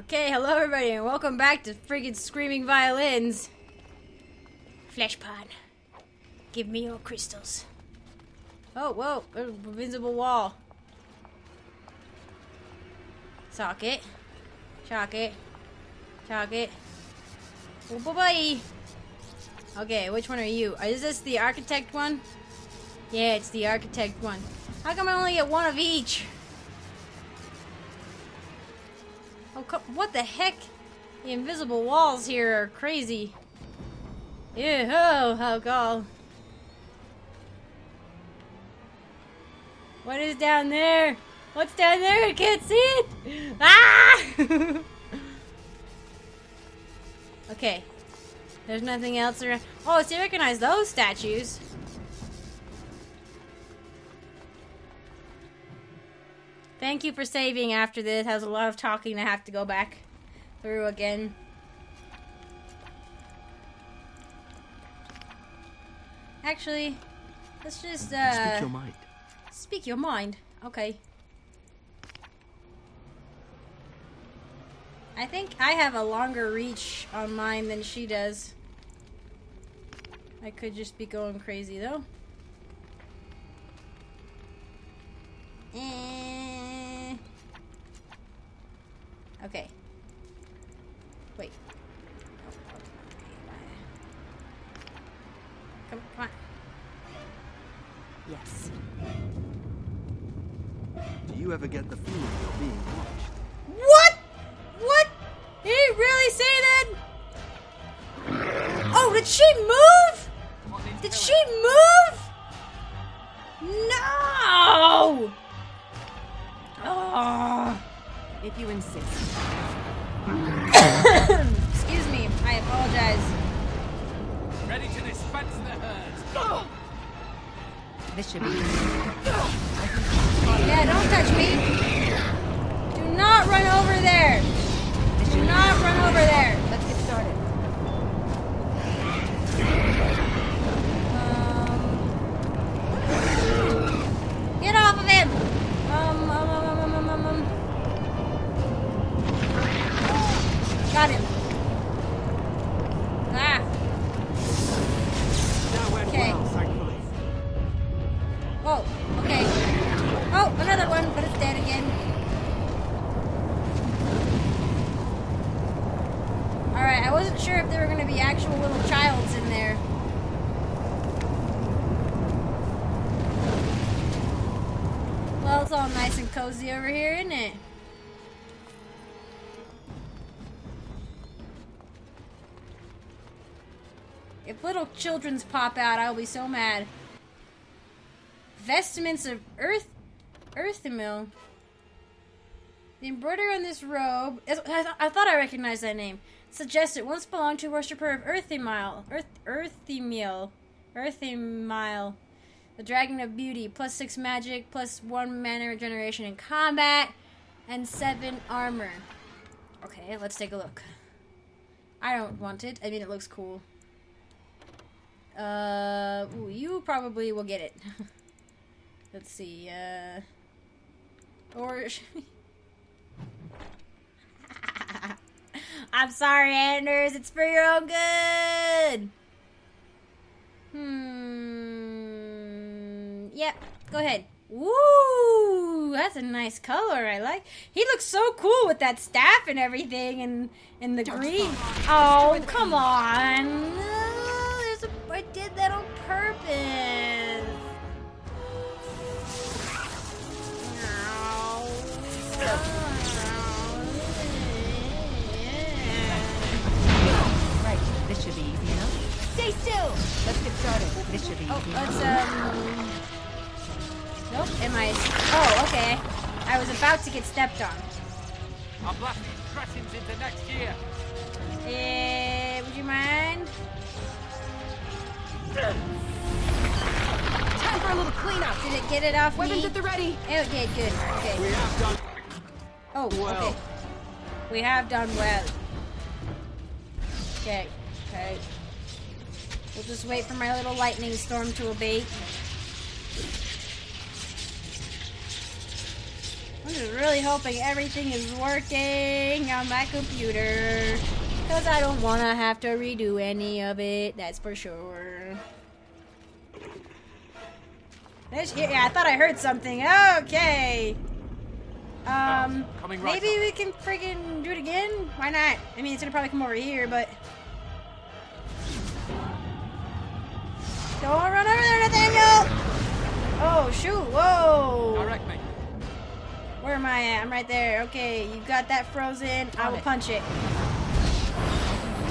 Okay, hello everybody, and welcome back to friggin' Screaming Violins. Flesh pod. Give me your crystals. Oh, whoa, invisible wall. Socket. Socket. Socket. Oh, boy. Okay, which one are you? Uh, is this the architect one? Yeah, it's the architect one. How come I only get one of each? Oh, what the heck? The invisible walls here are crazy. Ew, oh, oh, God. What is down there? What's down there? I can't see it. Ah! okay. There's nothing else around. Oh, see, I recognize those statues. Thank you for saving after this. Has a lot of talking to have to go back through again. Actually, let's just uh Speak your mind. speak your mind. Okay. I think I have a longer reach on mine than she does. I could just be going crazy though. Eh. Okay. Wait. Come, come on. Yes. Do you ever get the feeling you're being watched? What? What? Did he really say that? Oh, did she move? Did she move? No! Oh. If you insist. Excuse me. I apologize. Ready to dispense the herd. This should be. Yeah, don't touch me. Do not run over there. Do not run over there. Oh, okay. Oh, another one, but it's dead again. Alright, I wasn't sure if there were going to be actual little childs in there. Well, it's all nice and cozy over here, isn't it? If little children's pop out, I'll be so mad. Vestments of Earth, Earthimil. The embroidery on this robe, I, th- I thought I recognized that name, suggests it once belonged to a worshiper of Earthimile. Earth, Earthimil. Earthimile. The Dragon of Beauty, plus six magic, plus one mana regeneration in combat, and seven armor. Okay, let's take a look. I don't want it. I mean, it looks cool. Uh, ooh, you probably will get it. Let's see, uh. Or. I'm sorry, Anders. It's for your own good. Hmm. Yep. Go ahead. Woo! That's a nice color. I like. He looks so cool with that staff and everything, and and the green. Oh, come on! No, there's a, I did that Stay still. Let's get started. This should be Oh, easy let's um. Nope. Am I? Oh, okay. I was about to get stepped on. I'll blast these dressings into next year. Eh, would you mind? Time for a little cleanup. Did it get it off Weapons me? at the ready. Oh, it did. Good. Okay. We have done Oh, well. okay. We have done well. Okay. Okay. We'll just wait for my little lightning storm to abate. I'm just really hoping everything is working on my computer. Because I don't want to have to redo any of it, that's for sure. Yeah, I thought I heard something. Okay. Um, right maybe up. we can friggin' do it again? Why not? I mean, it's gonna probably come over here, but... Don't run over there, Nathaniel! Oh, shoot, whoa! Direct me. Where am I at? I'm right there. Okay, you got that frozen. I will it. punch it.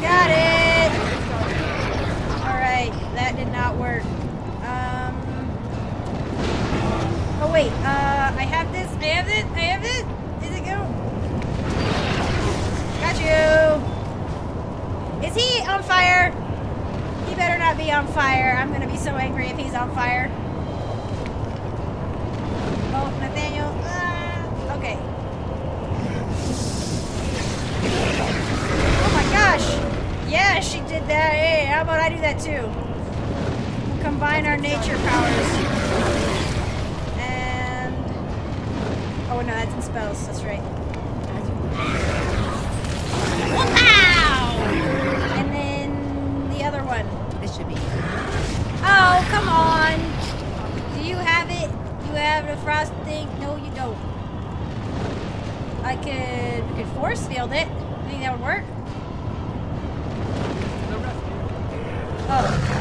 Got it! Alright, that did not work. Um. Oh, wait. Uh, I have this. I have it. I have it. Is it go? Got you. Is he on fire? Better not be on fire. I'm gonna be so angry if he's on fire. Oh, Nathaniel. Ah, okay. Oh my gosh. Yeah, she did that. Hey, how about I do that too? We'll combine our nature powers. And. Oh, no, that's in spells. That's right. Wow! And then the other one. Should be. Oh, come on. Do you have it? You have the frost thing? No, you don't. I could, we could force field it. I think that would work. Oh.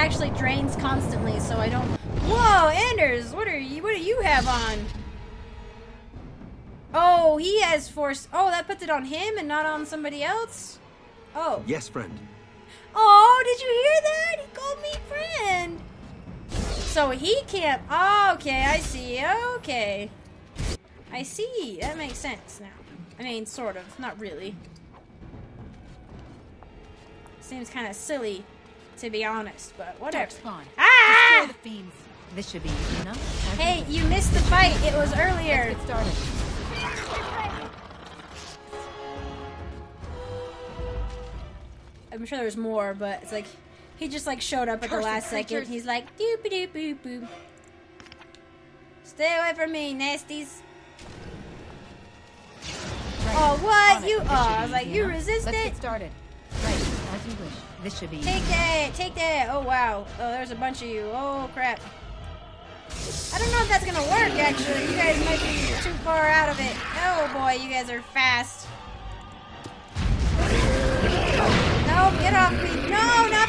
Actually drains constantly, so I don't. Whoa, Anders, what are you? What do you have on? Oh, he has force. Oh, that puts it on him and not on somebody else. Oh. Yes, friend. Oh, did you hear that? He called me friend. So he can't. Oh, okay, I see. Okay. I see. That makes sense now. I mean, sort of. Not really. Seems kind of silly, to be honest, but whatever. Ah! The fiends. This should be enough. Hey, you missed the fight. It was earlier. Let's get started. I'm sure there's more, but it's like he just like showed up at the last second. He's like doop doop boop boop. Stay away from me, nasties. Right. Oh, what? You- oh, I was like, you resisted. Let's get started. You wish. This should be Take that, take that. Oh wow. Oh, there's a bunch of you. Oh crap. I don't know if that's gonna work. Actually, you guys might be too far out of it. Oh boy, you guys are fast. No, get off me. No, not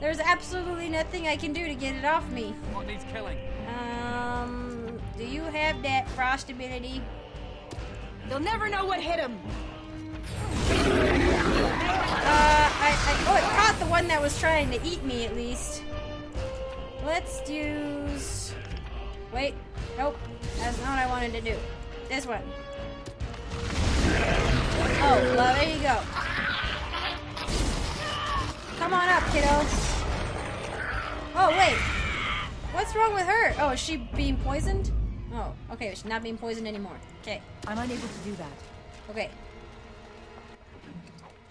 There's absolutely nothing I can do to get it off me. What needs killing? Um, do you have that frost ability? They'll never know what hit him. Uh, I, I, oh, it caught the one that was trying to eat me at least. Let's use. Wait, nope, that's not what I wanted to do. This one. Oh, well, there you go. Come on up, kiddo. Oh, wait. What's wrong with her? Oh, is she being poisoned? Oh, okay, she's not being poisoned anymore. Okay. I'm unable to do that. Okay.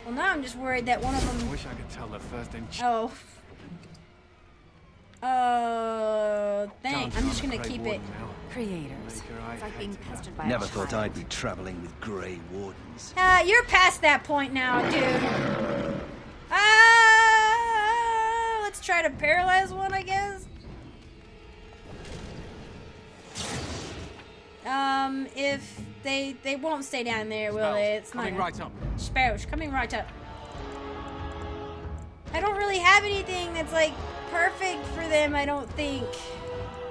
Well, now I'm just worried that one of them. I Wish I could tell the first in. Oh. Uh, dang. Down I'm just gonna Grey keep it. Now. Creators. It's like being pestered that. by Never thought child. I'd be traveling with Grey Wardens. Uh, you're past that point now, dude. Try to paralyze one, I guess. Um, if they they won't stay down there, will Spells. they? It's Coming not right up. Spouch, coming right up. I don't really have anything that's like perfect for them, I don't think.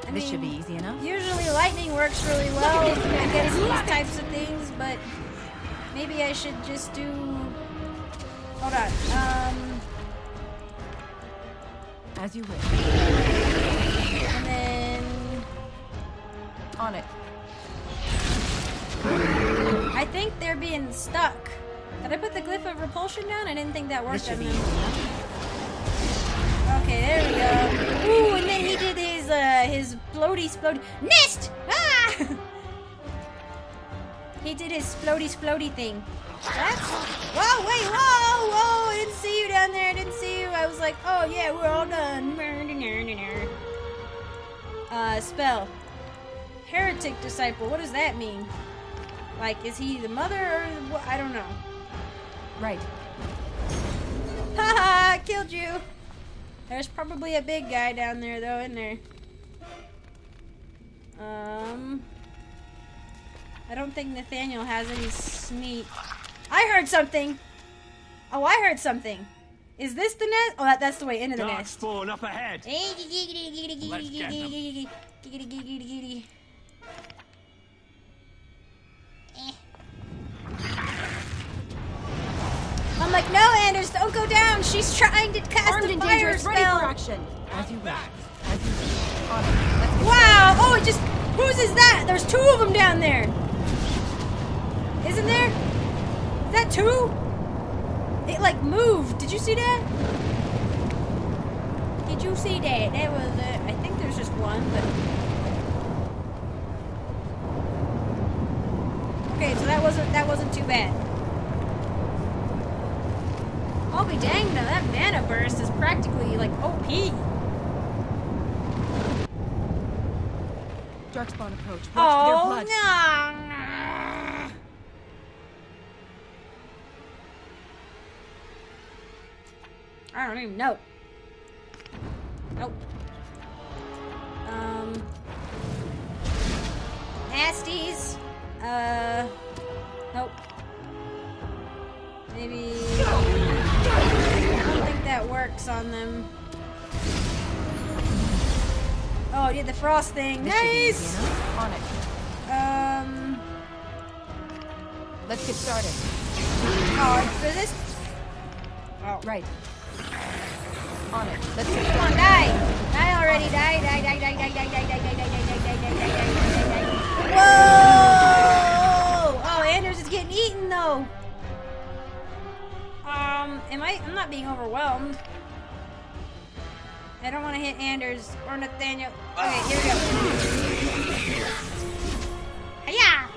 I This should be easy enough. Usually lightning works really well against these types of things, but maybe I should just do. Hold on. Um, As you wish. and then On it. I think they're being stuck. Did I put the glyph of repulsion down? I didn't think that worked on them. Okay, there we go. Ooh, and then he did his uh his splody splody nest. Ah! he did his splody splody thing. That's whoa, wait, whoa, whoa! I didn't see you down there. I didn't see you. I was like, oh yeah, we're all done. Uh, spell. Heretic disciple. What does that mean? Like, is he the mother or the, I don't know. Right. Haha, killed you. There's probably a big guy down there though, in there. Um I don't think Nathaniel has any sneak. I heard something. Oh, I heard something. Is this the nest? Oh, that, that's the way into the Dark nest. spawn up ahead. Eh. Let's get them. I'm like, no, Anders, don't go down. She's trying to cast Armed a and fire dangerous, ready for action. As you wish. As you wish. On it. Let's get Wow! Oh, it just. Whose is that? There's two of them down there. Isn't there? Is that two? It like moved. Did you see that? Did you see that? That was. Uh, I think there's just one, but. Okay, so that wasn't that wasn't too bad. I'll be danged though. That mana burst is practically like OP. Darkspawn approach. Watch Oh their blood. no! I don't even know. Nope. Um. Nasties. Uh. Nope. Maybe. I don't think that works on them. Oh, you did the frost thing. This should be easy Nice! On it. Um. Let's get started. Oh, for this. Oh. Right. On it. Let's get Come on, die! Die already! Die! Die! Die! Die! Die! Die! Die! Die! Die! Die! Die! Die! Die! Die! Whoa! Oh, Anders is getting eaten though. Um, am I? I'm not being overwhelmed. I don't want to hit Anders or Nathaniel. Okay, here we go. Hiya!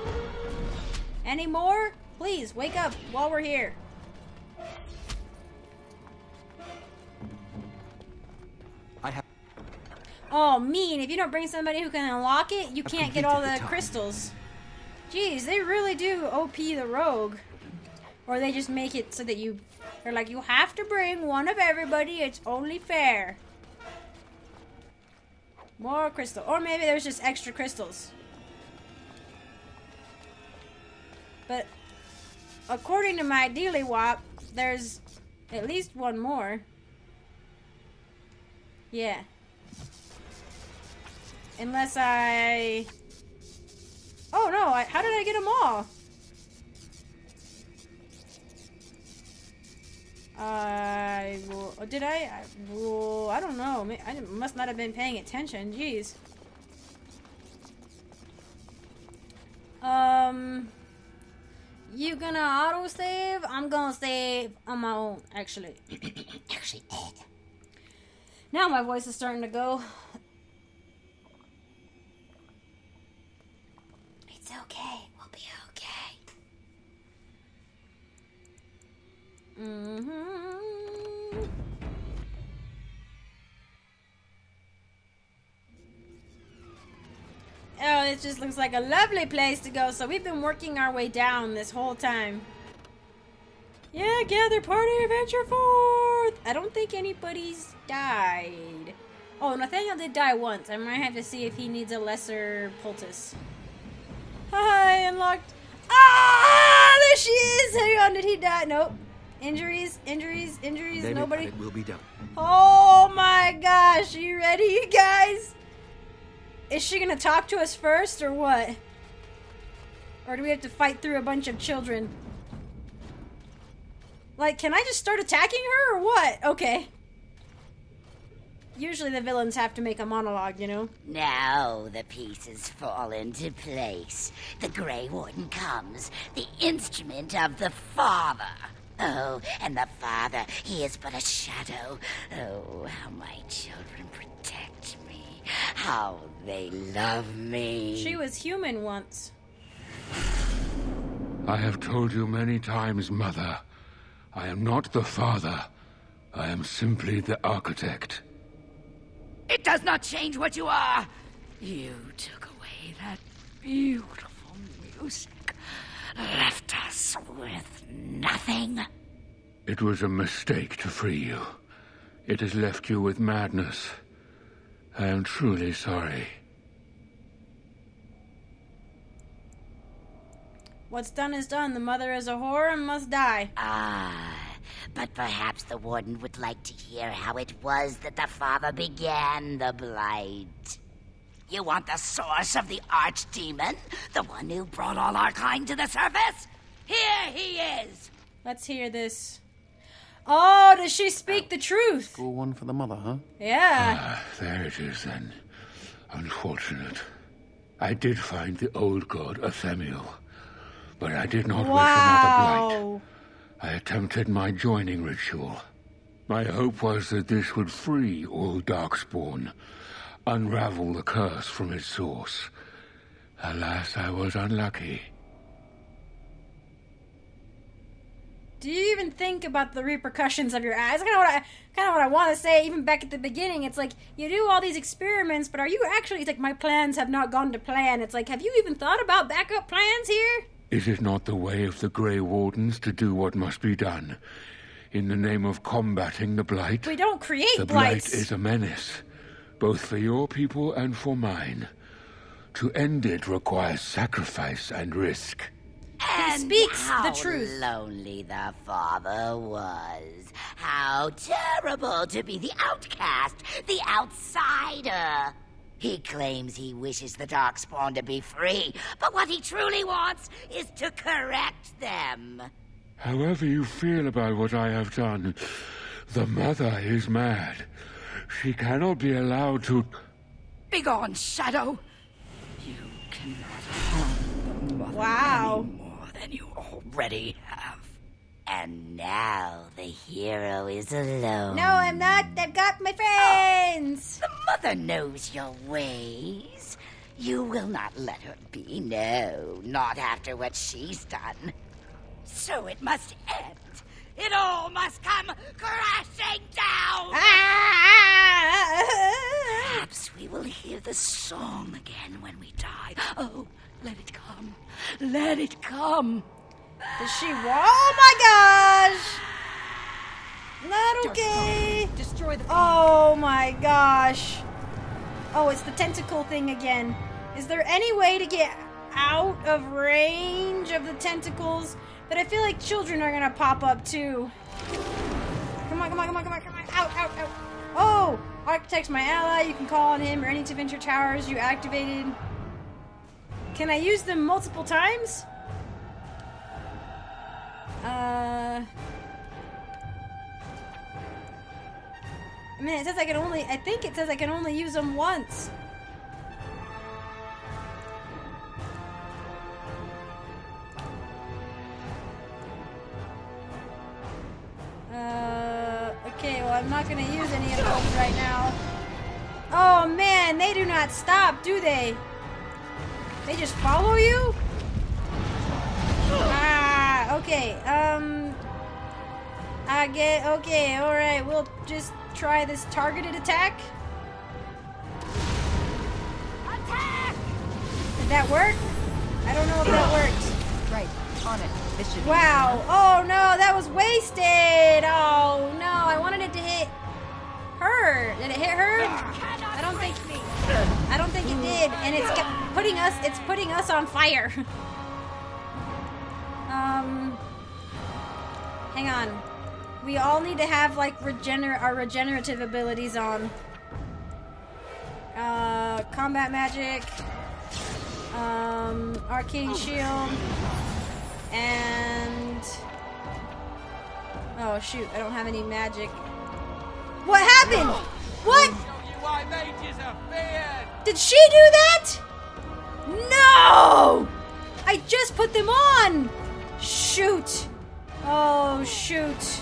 Any more? Please wake up while we're here. I have. Oh, mean. If you don't bring somebody who can unlock it, you can't get all the the crystals. Jeez, they really do OP the rogue. Or they just make it so that you... They're like, you have to bring one of everybody. It's only fair. More crystal. Or maybe there's just extra crystals. But according to my dealy wop, there's at least one more. Yeah. Unless I... Oh no, I, how did I get them all? I... well, Did I? I, well, I don't know. I must not have been paying attention. Jeez. Um... You gonna auto save? I'm gonna save on my own, actually. actually. Now my voice is starting to go. It's okay. We'll be okay. Mm-hmm. Oh, it just looks like a lovely place to go. So we've been working our way down this whole time. Yeah, gather party adventure forth. I don't think anybody's died. Oh, Nathaniel did die once. I might have to see if he needs a lesser poultice. Hi, unlocked. Ah, there she is. Hang on, did he die? Nope. Injuries, injuries, injuries. Name Nobody. it will be done. Oh my gosh, are you ready, you guys? Is she gonna talk to us first, or what? Or do we have to fight through a bunch of children? Like, can I just start attacking her, or what? Okay. Usually the villains have to make a monologue, you know? Now the pieces fall into place. The Grey Warden comes, the instrument of the Father. Oh, and the Father, he is but a shadow. Oh, how my children protect me. How they love me. She was human once. I have told you many times, Mother. I am not the father. I am simply the architect. It does not change what you are. You took away that beautiful music, left us with nothing. It was a mistake to free you. It has left you with madness. I am truly sorry. What's done is done. The mother is a whore and must die. Ah, but perhaps the warden would like to hear how it was that the father began the blight. You want the source of the archdemon? The one who brought all our kind to the surface? Here he is! Let's hear this. Oh, does she speak the truth? Cool one for the mother, huh? Yeah. Ah, there it is then. Unfortunate. I did find the old god Urthemiel, but I did not wish another blight. Wow. I attempted my joining ritual. My hope was that this would free all Darkspawn, unravel the curse from its source. Alas, I was unlucky. Do you even think about the repercussions of your acts? Kind of what I kind of what I want to say. Even back at the beginning, it's like you do all these experiments, but are you actually? It's like my plans have not gone to plan. It's like, have you even thought about backup plans here? Is it not the way of the Grey Wardens to do what must be done? In the name of combating the Blight? We don't create The blights. Blight is a menace, both for your people and for mine. To end it requires sacrifice and risk. And speaks the how truth. lonely the father was. How terrible to be the outcast, the outsider. He claims he wishes the Darkspawn to be free, but what he truly wants is to correct them. However you feel about what I have done, the mother is mad. She cannot be allowed to. Begone, Shadow! You cannot harm the mother Wow. any more than you already have. And now the hero is alone. No, I'm not. I've got my friends. The mother knows your ways. You will not let her be, no, not after what she's done. So it must end. It all must come crashing down! Ah! Perhaps we will hear the song again when we die. Oh, let it come. Let it come. Does she? Oh my gosh! Not okay. Destroy the Oh my gosh. Oh, it's the tentacle thing again. Is there any way to get out of range of the tentacles? But I feel like children are gonna pop up too. Come on, come on, come on, come on, come on. Out, out, out. Oh! Architect's my ally. You can call on him or any to venture towers you activated. Can I use them multiple times? Uh. I mean, it says I can only. I think it says I can only use them once. Uh, okay, well, I'm not gonna use any of those right now. Oh man, they do not stop, do they? They just follow you? Okay, um. I get. Okay, alright, we'll just try this targeted attack. Attack! Did that work? I don't know if that worked. Right, on it. This should be Wow. Oh no, that was wasted. Oh no, I wanted it to hit her. Did it hit her? I don't think. I don't think it did, and it's putting us. It's putting us on fire. Hang on. We all need to have like regener our regenerative abilities on. Uh, combat magic, um, arcane shield, and oh shoot, I don't have any magic. What happened? What? Did she do that? No! I just put them on. Shoot. Oh shoot.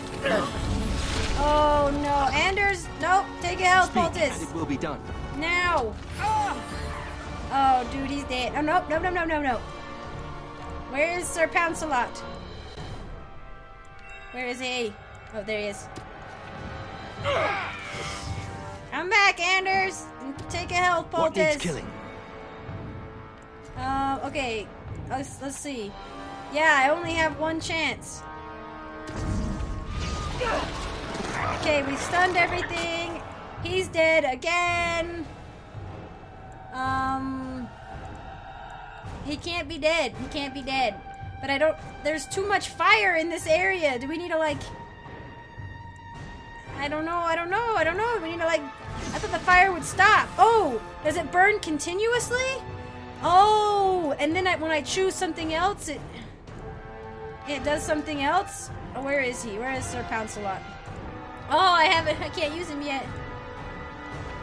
Oh no, Anders, nope. Take a health Speak, it will be done. now. Oh. oh, dude, he's dead. Oh nope, no, no, no, no, no. Where is Sir Pouncelot? Where is he? Oh, there he is. Come back, Anders. Take a health What poultice. needs killing? Um, okay. Let's, let's see. Yeah, I only have one chance. Okay, we stunned everything. He's dead again. Um, he can't be dead. He can't be dead. But I don't. There's too much fire in this area. Do we need to like? I don't know. I don't know. I don't know. We need to like. I thought the fire would stop. Oh, does it burn continuously? Oh, and then I, when I choose something else, it it does something else. Oh, where is he? Where is Sir Pouncelot? Oh, I haven't. I can't use him yet.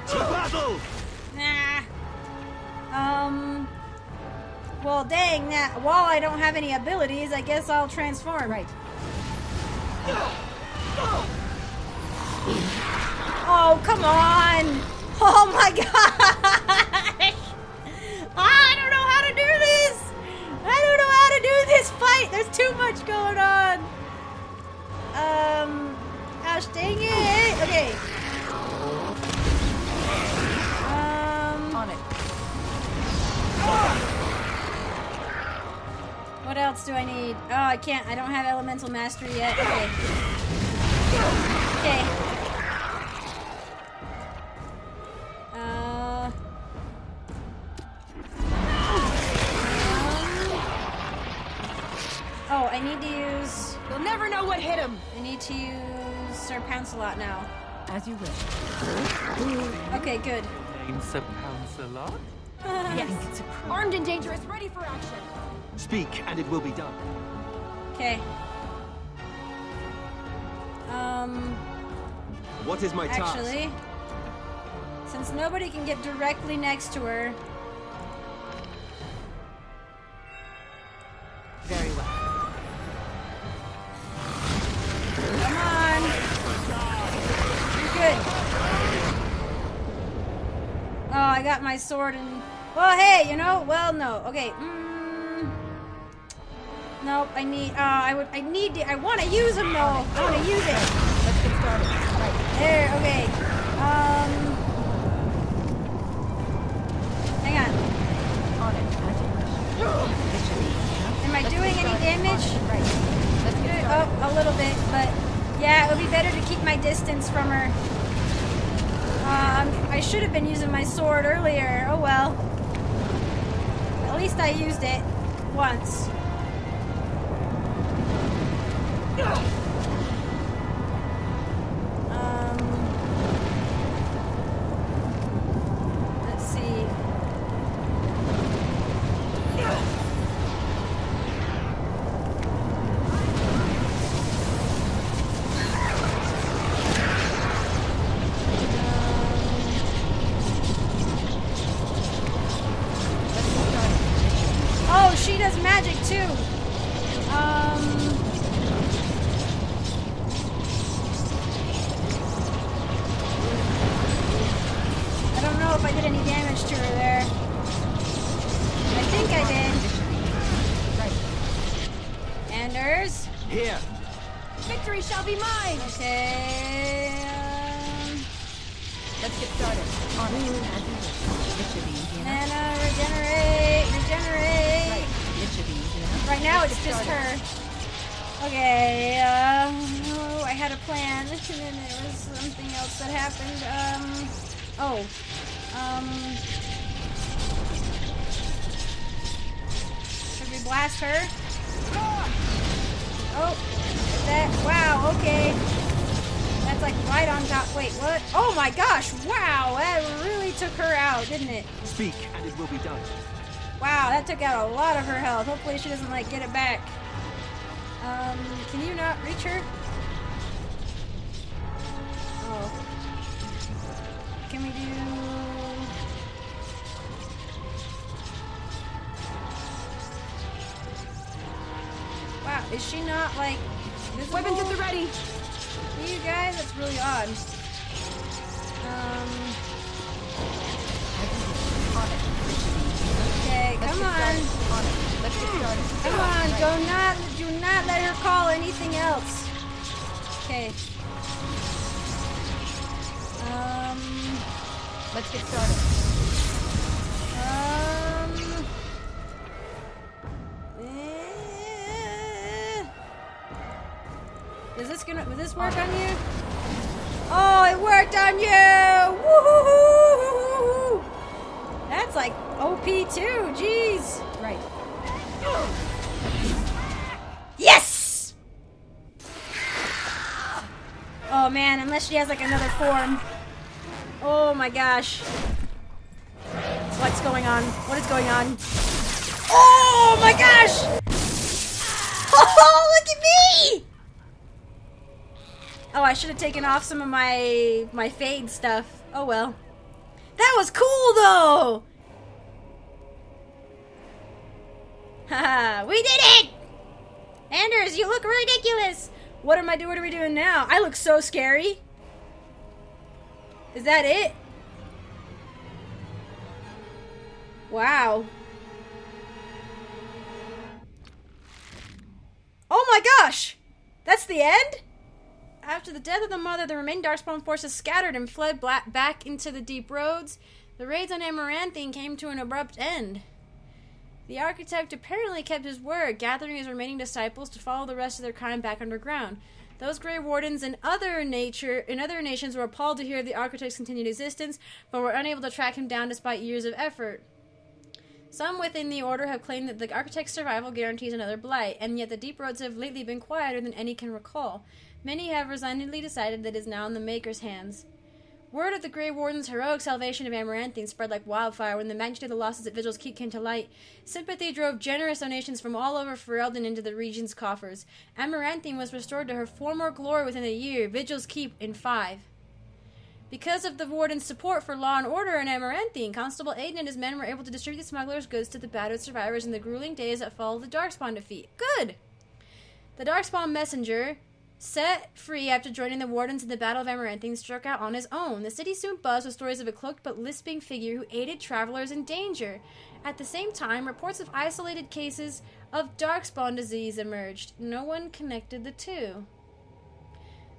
To battle! Nah. Um. Well, dang that. While I don't have any abilities, I guess I'll transform. Right. Oh, come on! Oh my gosh! I don't know how to do this! I don't know how to do this fight! There's too much going on! Um. Gosh dang it! Okay. Um. On it. What else do I need? Oh, I can't. I don't have elemental mastery yet. Okay. Okay. I need to use. You'll never know what hit him. I need to use Sir Pouncelot now. As you wish. Okay, good. Name Sir Pouncelot? Yes. Armed and dangerous, ready for action. Speak, and it will be done. Okay. Um. What is my task? Actually, since nobody can get directly next to her, my sword and. Well, hey, you know. Well, no. Okay. Mm, nope. I need. Uh, I would. I need. To, I want to use them though. I want to use it. Let's get started. Right. There. Okay. Um. Hang on. On it. As you wish. This should be easy enough. Am I doing any damage? Right. Let's get started. Oh, a little bit, but yeah, it would be better to keep my distance from her. Um, I should have been using my sword earlier. Oh well. At least I used it once. Oh, that, wow, okay. That's like right on top. Wait, what? Oh my gosh, wow, that really took her out, didn't it? Speak, and it will be done. Wow, that took out a lot of her health. Hopefully she doesn't like get it back. Um, can you not reach her? Oh. Can we do is she not like visible? Weapons at the ready. you guys? That's really odd. Um Okay, Let's come on. On. Let's get started. Come on, Right. do not do not let her call anything else. Okay. Um Let's get started. um Is this gonna will this work on you? Oh, it worked on you! Woohoo! That's like OP too, jeez. Right. Yes! Oh man, unless she has like another form. Oh my gosh. What's going on? What is going on? Oh my gosh! Oh, look at me! Oh, I should have taken off some of my my fade stuff. Oh well. That was cool though. Haha, we did it! Anders, you look ridiculous. What am I doing? What are we doing now? I look so scary. Is that it? Wow. Oh my gosh! That's the end? After the death of the mother, the remaining Darkspawn forces scattered and fled back into the deep roads. The raids on Amaranthine came to an abrupt end. The architect apparently kept his word, gathering his remaining disciples to follow the rest of their kind back underground. Those Grey Wardens and other nature in other nations were appalled to hear of the architect's continued existence, but were unable to track him down despite years of effort. Some within the order have claimed that the architect's survival guarantees another blight, and yet the deep roads have lately been quieter than any can recall. Many have resignedly decided that it is now in the Maker's hands. Word of the Grey Warden's heroic salvation of Amaranthine spread like wildfire when the magnitude of the losses at Vigil's Keep came to light. Sympathy drove generous donations from all over Ferelden into the region's coffers. Amaranthine was restored to her former glory within a year, Vigil's Keep in five. Because of the Warden's support for law and order in Amaranthine, Constable Aiden and his men were able to distribute the smugglers' goods to the battered survivors in the grueling days that followed the Darkspawn defeat. Good! The Darkspawn messenger, set free after joining the Wardens in the Battle of Amaranthine, struck out on his own. The city soon buzzed with stories of a cloaked but lisping figure who aided travelers in danger. At the same time, reports of isolated cases of Darkspawn disease emerged. No one connected the two.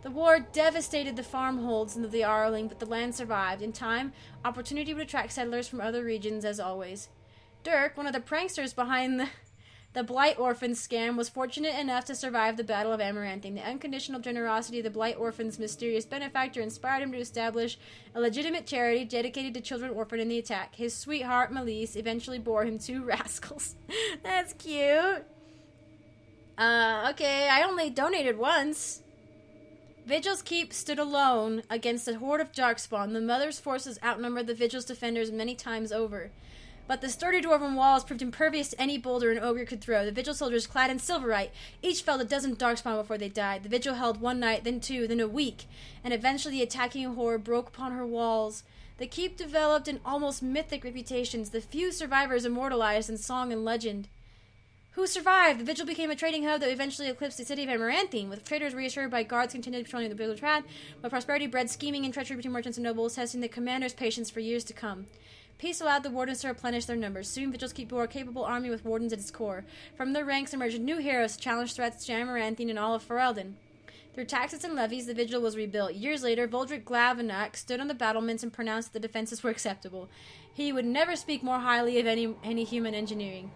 The war devastated the farmholds of the Arling, but the land survived. In time, opportunity would attract settlers from other regions, as always. Dirk, one of the pranksters behind the, the Blight Orphans scam, was fortunate enough to survive the Battle of Amaranthine. The unconditional generosity of the Blight Orphans' mysterious benefactor inspired him to establish a legitimate charity dedicated to children orphaned in the attack. His sweetheart, Melise, eventually bore him two rascals. That's cute. Uh, okay, I only donated once. Vigil's Keep stood alone against a horde of Darkspawn. The Mother's forces outnumbered the Vigil's defenders many times over. But the sturdy dwarven walls proved impervious to any boulder an ogre could throw. The Vigil soldiers, clad in silverite, each felled a dozen Darkspawn before they died. The Vigil held one night, then two, then a week, and eventually the attacking horde broke upon her walls. The Keep developed an almost mythic reputation, the few survivors immortalized in song and legend. Who survived? The Vigil became a trading hub that eventually eclipsed the city of Amaranthine, with traders reassured by guards continually patrolling the Vigil Trad, but prosperity bred scheming and treachery between merchants and nobles, testing the commander's patience for years to come. Peace allowed the wardens to replenish their numbers. Soon, Vigil's keep bore a capable army with wardens at its core. From their ranks emerged new heroes to challenge threats to Amaranthine and all of Ferelden. Through taxes and levies, the Vigil was rebuilt. Years later, Voldrik Glavonak stood on the battlements and pronounced that the defenses were acceptable. He would never speak more highly of any, any human engineering.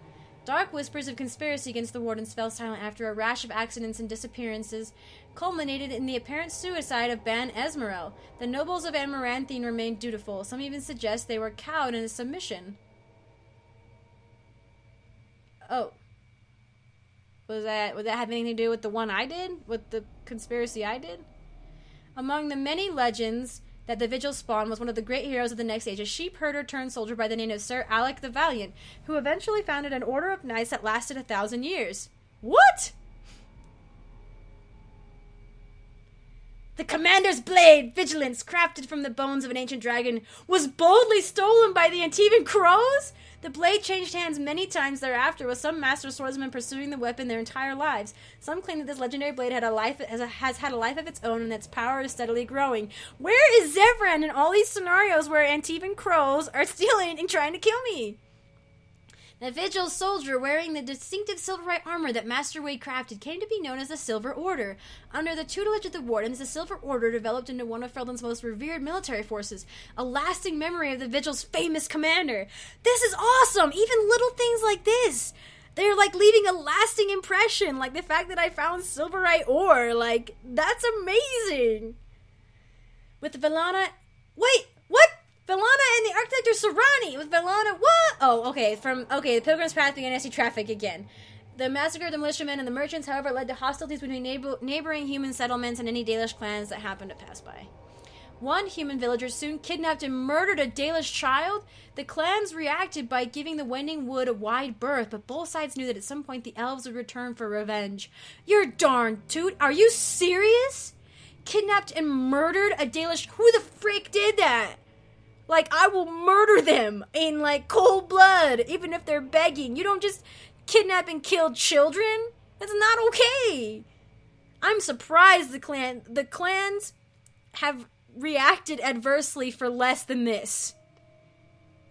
Dark whispers of conspiracy against the wardens fell silent after a rash of accidents and disappearances culminated in the apparent suicide of Ban Esmerelle. The nobles of Amaranthine remained dutiful. Some even suggest they were cowed into submission. Oh. Was that would that have anything to do with the one I did? With the conspiracy I did? Among the many legends that the Vigil spawn was one of the great heroes of the next age, a sheep herder turned soldier by the name of Sir Alec the Valiant, who eventually founded an order of knights that lasted a thousand years. What? The commander's blade, Vigilance, crafted from the bones of an ancient dragon, was boldly stolen by the Antivan crows? The blade changed hands many times thereafter, with some master swordsmen pursuing the weapon their entire lives. Some claim that this legendary blade had a life has, a, has had a life of its own, and its power is steadily growing. Where is Zevran in all these scenarios where Antivan crows are stealing and trying to kill me? The Vigil soldier wearing the distinctive silverite armor that Master Wade crafted came to be known as the Silver Order. Under the tutelage of the Wardens, the Silver Order developed into one of Ferelden's most revered military forces, a lasting memory of the Vigil's famous commander. This is awesome! Even little things like this! They're like leaving a lasting impression, like the fact that I found silverite ore. Like, that's amazing! With Velanna. Wait! What? Velanna and the architect are Serrani with Velanna. What? Oh, okay. From okay, the Pilgrim's Path began to see traffic again. The massacre of the militiamen and the merchants, however, led to hostilities between neighbor- neighboring human settlements and any Dalish clans that happened to pass by. One human villager soon kidnapped and murdered a Dalish child. The clans reacted by giving the Wending Wood a wide berth, but both sides knew that at some point the elves would return for revenge. You're darn toot. Are you serious? Kidnapped and murdered a Dalish. Who the frick did that? Like, I will murder them in like cold blood, even if they're begging. You don't just kidnap and kill children. That's not okay. I'm surprised the clan the clans have reacted adversely for less than this.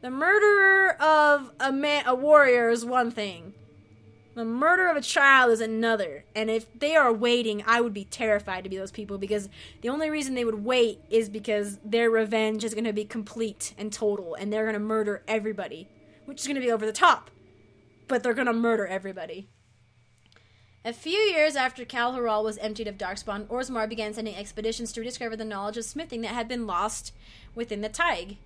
The murderer of a man a warrior is one thing. The murder of a child is another. And if they are waiting, I would be terrified to be those people because the only reason they would wait is because their revenge is going to be complete and total and they're going to murder everybody, which is going to be over the top. But they're going to murder everybody. A few years after Kal Hirol was emptied of Darkspawn, Orzammar began sending expeditions to rediscover the knowledge of smithing that had been lost within the Taig.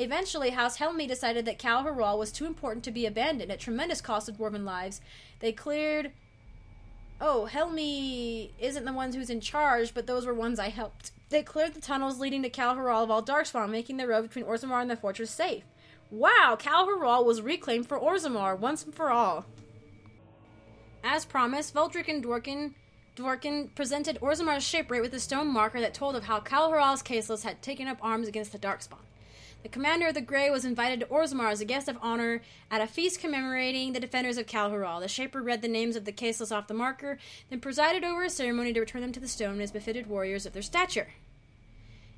Eventually, House Helmi decided that Hirol was too important to be abandoned at tremendous cost of dwarven lives. They cleared. Oh, Helmi isn't the ones who's in charge, but those were ones I helped. They cleared the tunnels leading to Kal Hirol of all Darkspawn, making the road between Orzammar and the fortress safe. Wow, Hirol was reclaimed for Orzammar once and for all. As promised, Voldrik and Dworkin Dworkin presented Orzammar's Shaperate with a stone marker that told of how Kal Hirol's casteless had taken up arms against the Darkspawn. The commander of the Grey was invited to Orzammar as a guest of honor at a feast commemorating the defenders of Kal'Hirol. The Shaper read the names of the casteless off the marker, then presided over a ceremony to return them to the stone as befitted warriors of their stature.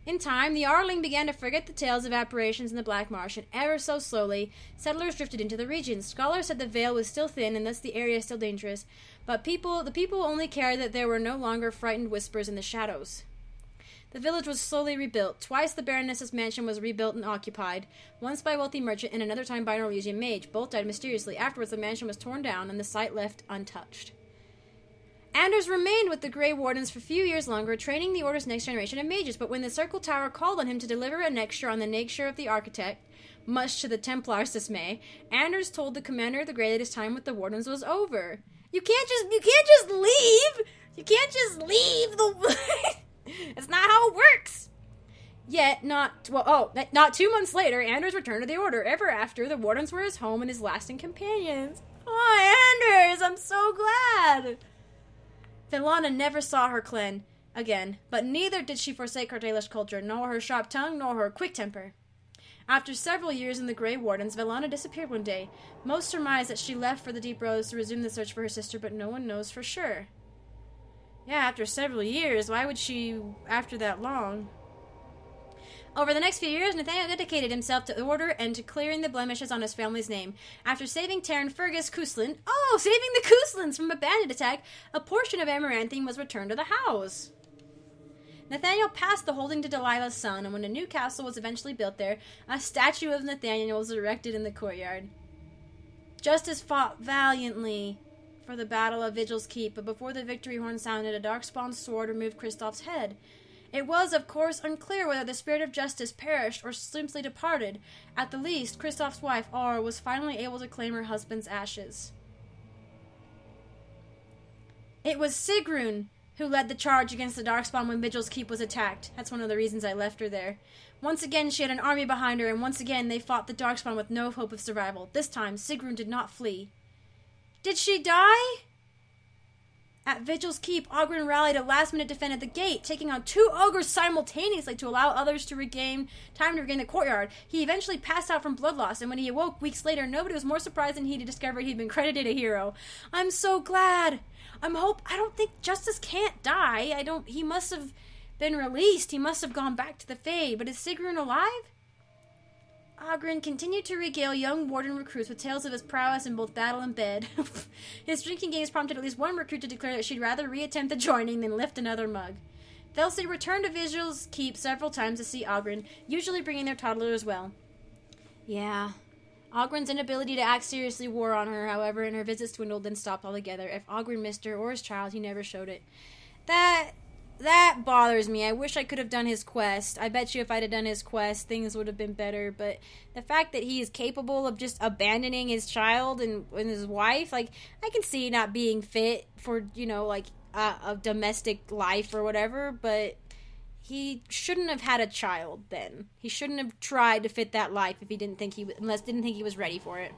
In time, the Arling began to forget the tales of apparitions in the Black Marsh, and ever so slowly, settlers drifted into the region. Scholars said the veil was still thin, and thus the area still dangerous, but people, the people only cared that there were no longer frightened whispers in the shadows. The village was slowly rebuilt. Twice the Baroness's mansion was rebuilt and occupied, once by a wealthy merchant and another time by an Orlesian mage. Both died mysteriously. Afterwards, the mansion was torn down and the site left untouched. Anders remained with the Grey Wardens for a few years longer, training the Order's next generation of mages, but when the Circle Tower called on him to deliver a lecture on the nature of the architect, much to the Templars' dismay, Anders told the commander of the Grey that his time with the Wardens was over. You can't just you can't just leave! You can't just leave the It's not how it works! Yet, not well. Oh, not two months later, Anders returned to the Order. Ever after, the Wardens were his home and his lasting companions. Oh, Anders, I'm so glad. Velanna never saw her clan again, but neither did she forsake her Dalish culture, nor her sharp tongue, nor her quick temper. After several years in the Grey Wardens, Velanna disappeared one day. Most surmise that she left for the Deep Roads to resume the search for her sister, but no one knows for sure. Yeah, after several years, why would she after that long? Over the next few years, Nathaniel dedicated himself to order and to clearing the blemishes on his family's name. After saving Teyrn Fergus Cousland, oh, saving the Couslands from a bandit attack, a portion of Amaranthine was returned to the house. Nathaniel passed the holding to Delilah's son, and when a new castle was eventually built there, a statue of Nathaniel was erected in the courtyard. Justice fought valiantly for the Battle of Vigil's Keep, but before the victory horn sounded, a darkspawn sword removed Kristoff's head. It was, of course, unclear whether the spirit of justice perished or simply departed. At the least, Kristoff's wife, Aur, was finally able to claim her husband's ashes. It was Sigrun who led the charge against the Darkspawn when Vigil's Keep was attacked. That's one of the reasons I left her there. Once again, she had an army behind her, and once again, they fought the Darkspawn with no hope of survival. This time, Sigrun did not flee. Did she die? At Vigil's Keep, Oghren rallied a last minute defend at the gate, taking on two ogres simultaneously to allow others to regain time to regain the courtyard. He eventually passed out from blood loss, and when he awoke weeks later, nobody was more surprised than he to discover he'd been credited a hero. I'm so glad. I'm hope I don't think Justice can't die. I don't he must have been released. He must have gone back to the Fade, but is Sigrun alive? Oghren continued to regale young warden recruits with tales of his prowess in both battle and bed. his drinking games prompted at least one recruit to declare that she'd rather reattempt the joining than lift another mug. Felsi returned to Vigil's Keep several times to see Oghren, usually bringing their toddler as well. Yeah. Oghren's inability to act seriously wore on her, however, and her visits dwindled then stopped altogether. If Oghren missed her or his child, he never showed it. That that bothers me. I wish I could have done his quest. I bet you if I'd have done his quest, things would have been better. But the fact that he is capable of just abandoning his child and, and his wife, like, I can see not being fit for, you know, like a, a domestic life or whatever, but he shouldn't have had a child then. He shouldn't have tried to fit that life if he didn't think he, unless didn't think he was ready for it.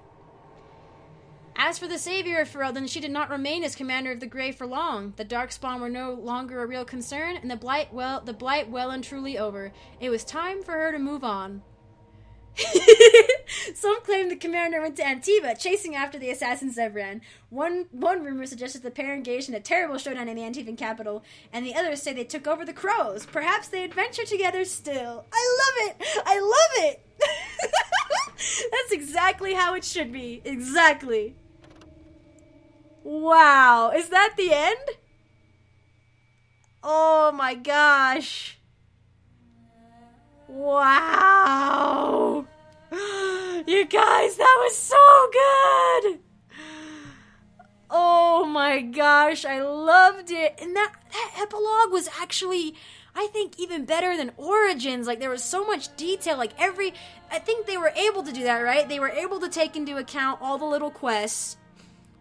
As for the savior of Ferelden, she did not remain as commander of the Grey for long. The Darkspawn were no longer a real concern, and the blight well the blight well and truly over. It was time for her to move on. Some claim the commander went to Antiva, chasing after the assassin Zevran. One one rumor suggests the pair engaged in a terrible showdown in the Antivan capital, and the others say they took over the crows. Perhaps they adventure together still. I love it! I love it! That's exactly how it should be. Exactly. Wow. Is that the end? Oh my gosh. Wow. You guys, that was so good. Oh my gosh, I loved it. And that, that epilogue was actually I think even better than Origins. Like there was so much detail. Like every I think they were able to do that, right? They were able to take into account all the little quests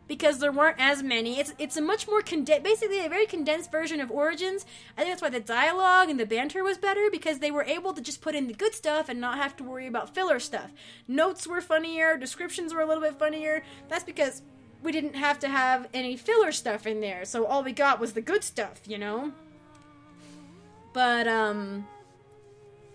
because there weren't as many. It's it's a much more condensed, basically a very condensed version of Origins. I think that's why the dialogue and the banter was better because they were able to just put in the good stuff and not have to worry about filler stuff. Notes were funnier, descriptions were a little bit funnier. That's because we didn't have to have any filler stuff in there. So all we got was the good stuff, you know? But um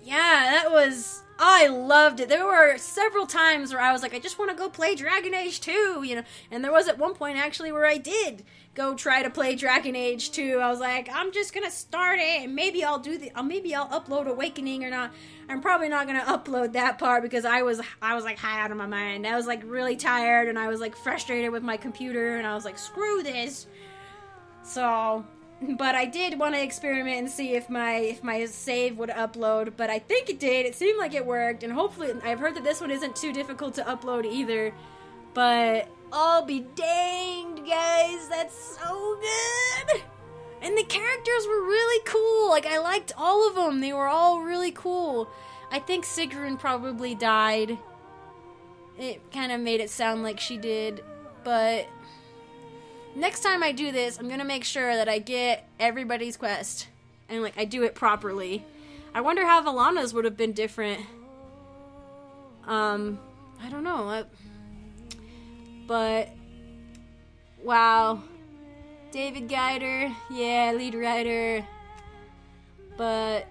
yeah, that was I loved it. There were several times where I was like, I just want to go play Dragon Age 2, you know. And there was at one point actually where I did go try to play Dragon Age 2. I was like, I'm just gonna start it, and maybe I'll do the, uh, maybe I'll upload Awakening or not. I'm probably not gonna upload that part because I was, I was like high out of my mind. I was like really tired, and I was like frustrated with my computer, and I was like, screw this. So but I did want to experiment and see if my if my save would upload. But I think it did. It seemed like it worked, and hopefully, I've heard that this one isn't too difficult to upload either. But I'll be danged, guys. That's so good. And the characters were really cool. Like I liked all of them. They were all really cool. I think Sigrun probably died. It kind of made it sound like she did, but next time I do this, I'm gonna make sure that I get everybody's quest and like I do it properly. I wonder how Velanna's would have been different. Um, I don't know. I, but wow, David Gaider, yeah, lead writer. But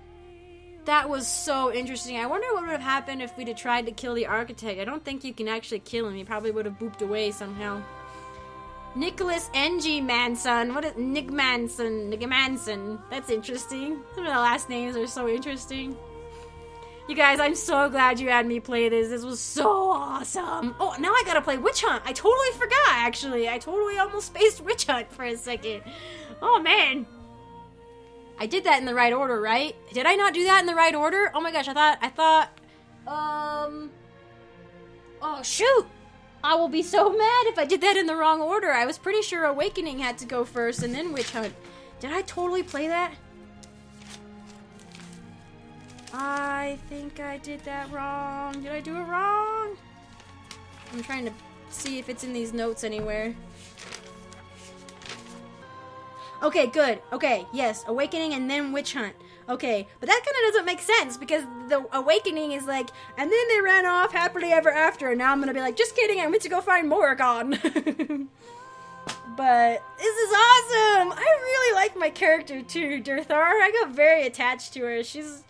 that was so interesting. I wonder what would have happened if we'd have tried to kill the architect. I don't think you can actually kill him. He probably would have booped away somehow. Nicholas Ng Manson. What is Nick Manson? Nick Manson. That's interesting. Some of the last names are so interesting. You guys, I'm so glad you had me play this. This was so awesome. Oh, now I gotta play Witch Hunt. I totally forgot, actually. I totally almost spaced Witch Hunt for a second. Oh, man. I did that in the right order, right? Did I not do that in the right order? Oh my gosh, I thought, I thought, um, oh shoot. I will be so mad if I did that in the wrong order. I was pretty sure Awakening had to go first and then Witch Hunt. Did I totally play that? I think I did that wrong. Did I do it wrong? I'm trying to see if it's in these notes anywhere. Okay, good. Okay, yes, awakening and then witch hunt. Okay, but that kind of doesn't make sense because the awakening is like, and then they ran off happily ever after, and now I'm gonna be like, just kidding, I went to go find Morrigan. but this is awesome. I really like my character too, Durthar. I got very attached to her. She's,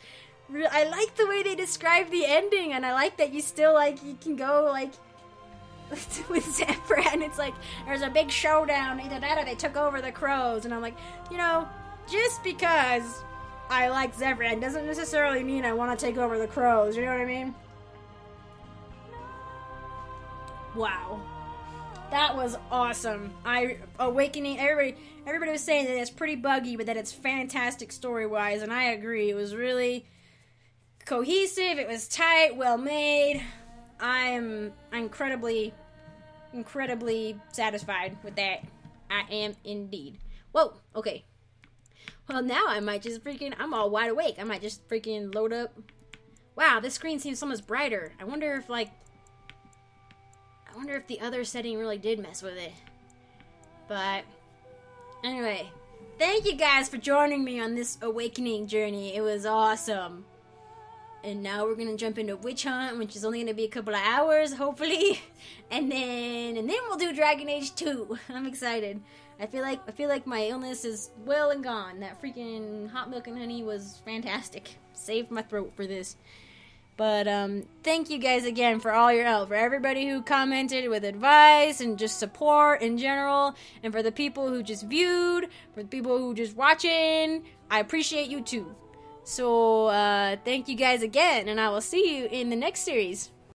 I like the way they describe the ending, and I like that you still like you can go like with Zevran, and it's like there's a big showdown. Either that or they took over the crows, and I'm like, you know, just because I like Zevran doesn't necessarily mean I want to take over the crows. You know what I mean? Wow, that was awesome. I awakening everybody. Everybody was saying that it's pretty buggy, but that it's fantastic story wise, and I agree. It was really cohesive. It was tight, well made. I'm incredibly, incredibly satisfied with that. I am indeed. Whoa, okay. Well, now I might just freaking, I'm all wide awake. I might just freaking load up. Wow, this screen seems so much brighter. I wonder if, like, I wonder if the other setting really did mess with it. But, anyway, thank you guys for joining me on this awakening journey. It was awesome. And now we're gonna jump into Witch Hunt, which is only gonna be a couple of hours, hopefully. And then and then we'll do Dragon Age 2. I'm excited. I feel like I feel like my illness is well and gone. That freaking hot milk and honey was fantastic. Saved my throat for this. But um, thank you guys again for all your help, for everybody who commented with advice and just support in general, and for the people who just viewed, for the people who just watching. I appreciate you too. So uh, thank you guys again, and I will see you in the next series.